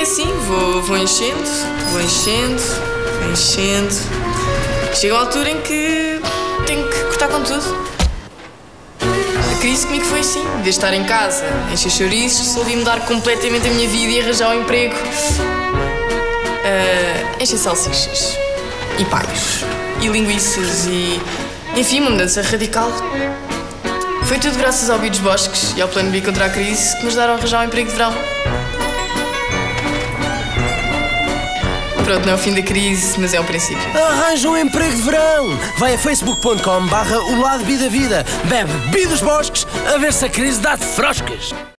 assim, vou, vou enchendo, vou enchendo, vou enchendo. Chega a altura em que tenho que cortar com tudo. A crise comigo foi assim, de estar em casa, encher chouriços, resolvi mudar completamente a minha vida e arranjar um emprego. Uh, encher salsichas e paios e linguiças e. enfim, uma mudança radical. Foi tudo graças ao Bidos Bosques e ao plano B contra a crise que nos deram a arranjar um emprego de verão. Pronto, não é o fim da crise, mas é o princípio. Arranja um emprego de verão! Vai a facebook.com barra o lado B da vida. Bebe Bi dos Bosques a ver se a crise dá-te froscas.